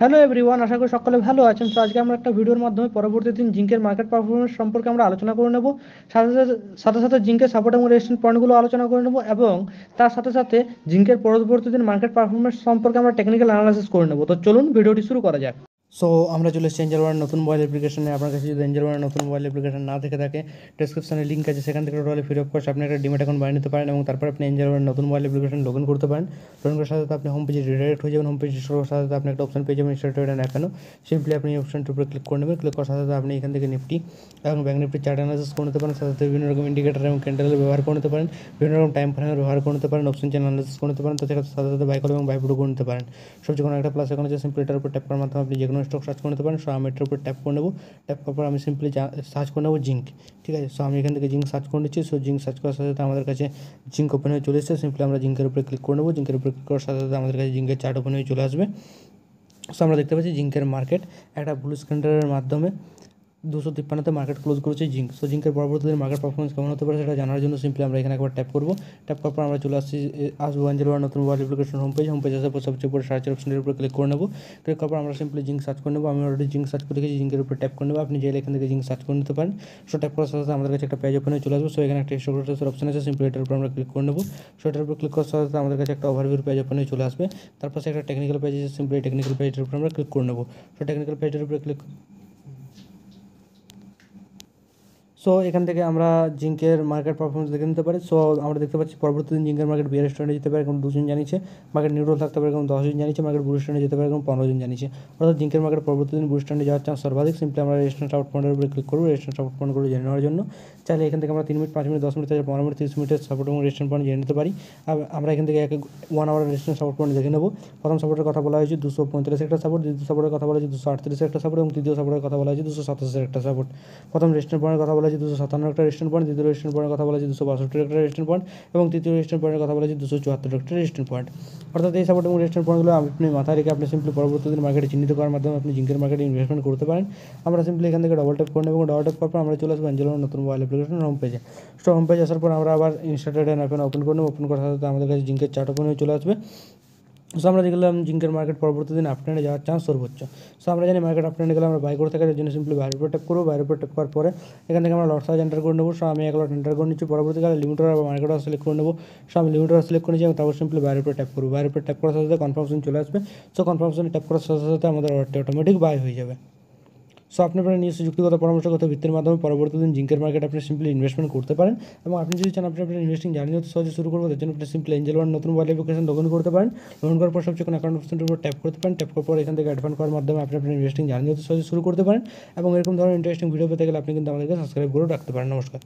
Hello everyone আশা করি সকলে ভালো আছেন। তো আজকে আমরা একটা ভিডিওর মাধ্যমে পরবর্তী দিন জিঙ্কের মার্কেট পারফরমেন্স সম্পর্কে আমরা আলোচনা করে নেব। সাথে সাথে সাথে সাথে জিঙ্কের সাপোর্ট এবং রেজিস্ট্যান্ট পয়েন্টগুলো আলোচনা করে নেব এবং তার সাথে সাথে জিঙ্কের পরবর্তী দিন মার্কেট পারফরমেন্স সম্পর্কে আমরা টেকনিক্যাল অ্যানালাইসিস করে নেব। তো চলুন ভিডিওটি শুরু করা যাক। সো আমরা চলে এসেছি এঞ্জেল ওয়ানের নতুন মোবাইল অ্যাপ্লিকেশনে আপনার কাছে যদি এঞ্জেল ওয়ানের নতুন মোবাইল অ্যাপ্লিকেশন না থেকে থাকে ডিসক্রিপশনে লিঙ্ক আছে, সেখান থেকে টোটালি ফ্রি অফ কস্ট আপনি একটা ডিমেট অ্যাকাউন্ট বানিয়ে নিতে পারেন এবং তারপর আপনি এঞ্জেল ওয়ানের নতুন মোবাইল অ্যাপ্লিকেশন লগ ইন করতে পারেন। লগ ইন করার সাথে আপনি হোম পেজে রিডাইরেক্ট হয়ে যাবেন হোম পেজে সাথে সাথে আপনি একটা অপশন পেয়ে যাবেন স্টার্ট রেট দেখানো সিম্পলি আপনি এই অপশনটির উপরে ক্লিক করে নেবেন ক্লিক করার সাথে আপনি এখান থেকে নিফটি এবং ব্যাঙ্ক নিফটি চার্ট অ্যানালিসিস করে নিতে পারেন। সাথে বিভিন্ন রকম ইন্ডিকেটার এবং ক্যান্ডেলের ব্যবহার করে নিতে পারেন, বিভিন্ন রকম টাইম ফ্রেমের ব্যবহার করে নিতে পারেন অপশন চ্যানেল অ্যানালিসিস করে নিতে পারেন, তাছাড়া সাথে সাথে বাইকল এবং বাইপুটো করে নিতে পারেন। সবচেয়ে কোনো একটা প্লাস এখন আছে সিম্পলি এটার উপর ট্যাপ করার মাধ্যমে আপনি যে কোনো স্টক সার্চ করে নিতে পারেন সো আমি এটার উপর ট্যাপ করে নেব। ট্যাপ করার পর আমি সিম্পলি সার্চ করে নেব জিঙ্ক ঠিক আছে? সো আমি এখান থেকে জিঙ্ক সার্চ করে নিচ্ছি। সো জিঙ্ক সার্চ করার সাথে সাথে আমাদের কাছে জিঙ্ক ওপেন হয়ে চলে এসেছে। সিম্পলি আমরা জিঙ্কের উপরে ক্লিক করে নেব। জিঙ্কের উপরে ক্লিক করার সাথে সাথে আমাদের কাছে জিঙ্কের চার্ট ওপেন হয়ে চলে আসবে। সো আমরা দেখতে পাচ্ছি জিঙ্কের মার্কেট একটা ব্লু স্ক্যান্ডারের মাধ্যমে দুশো তিপ্পান্নতে মার্কেট ক্লোজ করেছে জিঙ্ক সো জিঙ্কের পরবর্তী দিন মার্কেট পারফরমেন্স কেমন হতে পারে সেটা জানার জন্য সিম্পলি আমরা এখানে একবার ট্যাপ করব। ট্যাপ করার পর আমরা চলে আসছি আসব অ্যাঞ্জেল নতুন mobile application home page home page আসার পর সবচেয়ে উপরে সার্চের অপশনের উপরে ক্লিক করে নেব। ক্লিক করার পর আমরা সিম্পলি জিঙ্ক সার্চ করে নেব। আমি অলরেডি জিঙ্ক সার্চ করে রেখেছি জিঙ্কের উপরে ট্যাপ করে নেব। আপনি চাইলে এখান থেকে জিঙ্ক সার্চ করে নিতে পারেন। সো ট্যাপ করার সাথে সাথে আমাদের কাছে একটা পেজ ওপেন হয়ে চলে আসবে। সো এখানে একটা স্টোরেজের অপশন আছে। সিম্পলি এটার উপর আমরা ক্লিক করে নেব। সো এটার উপর ক্লিক করার সাথে সাথে আমাদের কাছে একটা ওভারভিউ পেজ ওপেন হয়ে চলে আসবে। তারপর একটা টেকনিক্যাল পেজ আছে। সিম্পলি টেকনিক্যাল পেজের উপর আমরা ক্লিক করে নেব। সো টেকনিক্যাল পেজের উপরে ক্লিক সো এখান থেকে আমরা জিঙ্কের মার্কেট পারফরমেন্স দেখে নিতে পারি। সো আমরা দেখতে পাচ্ছি পরবর্তী দিন জিঙ্কের মার্কেট বিয়ার স্ট্যান্ডে যেতে পারে এখন দুজন জানিয়েছে। মার্কেট নিউট্রাল থাকতে পারে এখন দশজন জানিয়েছে। মার্কেট বুল স্ট্যান্ডে যেতে পারে এখন পনেরো জন জানিয়েছে। অর্থাৎ জিঙ্কের মার্কেট পরবর্তী দিন বুল স্ট্যান্ডে যাওয়ার চান্স সর্বাধিক। সিম্পলি আমরা রেজিস্ট্যান্ট আউট পয়েন্টের উপরে ক্লিক করব রেজিস্ট্যান্ট আউট পয়েন্ট করে জেনে নেওয়ার জন্য। চাইলে এখান থেকে আমরা তিন মিনিট, পাঁচ মিনিট, দশ মিনিট পনেরো মিনিট, তিরিশ মিনিটের সাপোর্ট এবং রেজিস্ট্যান্ট পয়েন্ট জেনে নিতে পারি। আমরা এখান থেকে এক one hour resistant support point দেখে নেব। প্রথম সাপোর্টের কথা বলা হয়েছে দুশো পঁয়তাল্লিশ একটা সাপোর্ট দ্বিতীয় সাপোর্টের কথা বলা হয়েছে দুশো আটত্রিশের একটা সাপোর্ট এবং তৃতীয় সাপোর্টের কথা বলা হয়েছে দুশো সাতাশের একটা সাপোর্ট প্রথম রেজিস্ট্যান্ট পয়েন্টের কথা বলা হয়েছে দুশো সাতান্ন একটা রেজিস্ট্যান্ট পয়েন্ট, দ্বিতীয় রেজিস্ট্যান্ট পয়েন্টের কথা বলা হয়েছে দুশো বাষট্টি একটা রেজিস্ট্যান্ট পয়েন্ট এবং তৃতীয় রেজিস্ট্যান্ট পয়েন্টের কথা বলা হয়েছে দুশো চুয়াত্তর একটা রেজিস্ট্যান্ট পয়েন্ট। অর্থাৎ এই সাপোর্ট এবং রেজিস্ট্যান্ট পয়েন্টগুলো আপনি মাথায় রেখে আপনি সিম্পলি পরবর্তী দিন মার্কেটে চিহ্নিত করার মাধ্যমে আপনি জিঙ্কের মার্কেটে ইনভেস্টমেন্ট করতে পারেন। আমরা সিম্পলি এখান থেকে ডবল ট্যাপ করে নেব এবং ডবল ট্যাপ করার পর আমরা চলে আসব অ্যাঞ্জেলোর নতুন মোবাইল অ্যাপ্লিকেশন হোম পেজে সো হোম পেজ আসার পর আমরা আবার ইনস্টাটেড অ্যান্ড ওপেন ওপেন করে নেব। ওপেন করার সাথে আমাদের কাছে জিঙ্কের চার্ট ওপেন হয়ে চলে আসবে। সো আমরা দেখলাম জিঙ্কের মার্কেট পরবর্তী দিন আপট্রেন্ডে যাওয়ার চান্স সর্বোচ্চ সো আমরা জানি মার্কেট আপট্রেন্ডে গেলে আমরা বাই করে থাকার জন্য সিম্পলি বাইরে উপর করব বাইরে উপর করার পরে এখান থেকে আমরা লট সাইজ এন্টার করে নেব। সো আমি এক লট এন্টার করে নিচ্ছি, পরবর্তীকালে লিমিটার বা মার্কেট সিলেক্ট করে নেব। সো আমি লিমিটার সিলেক্ট করে নিচ্ছি এবং তারপর সিম্পলি বাইরে উপর ট্যাপ করব। বাইরে উপর ট্যাপ করার সাথে সাথে কনফার্মেশন চলে আসবে। সো কনফার্মেশন ট্যাপ করার সাথে সাথে আমাদের অটোমেটিক বাই হয়ে যাবে। সো আপনি আপনার নিজস্ব যুক্তিগত পরামর্শগত ভিত্তির মাধ্যমে পরবর্তী দিন জিঙ্কের মার্কেট আপনি সিম্পলি ইনভেস্টমেন্ট করতে পারেন এবং আপনি যদি চান আপনি আপনার ইনভেস্টিং জার্নি হতে সহজে শুরু করব তার জন্য আপনি সিম্পলি এঞ্জেল ওয়ান নতুন মোবাইল অ্যাপ্লিকেশন লগ ইন করতে পারেন। লগন করার পর সবচেয়ে কোনো অ্যাকাউন্ট অপশনের উপর ট্যাপ করতে পারেন। ট্যাপ করার পর এখান থেকে অ্যাডভান্স করার মাধ্যমে আপনি আপনার ইনভেস্টিং জার্নি হতে সহজে শুরু করতে পারেন এবং এরকম ধরনের ইন্টারেস্টিং ভিডিও পেতে গেলে আপনি কিন্তু আমাদেরকে সাবস্ক্রাইব করে রাখতে পারেন। নমস্কার।